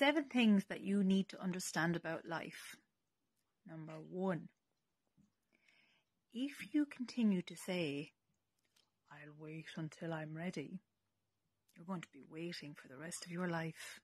seven things that you need to understand about life. Number one, if you continue to say, I'll wait until I'm ready, you're going to be waiting for the rest of your life.